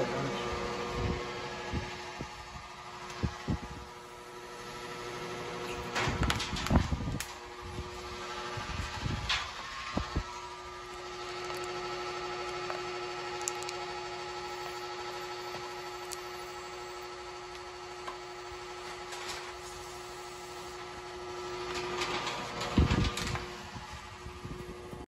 Bye.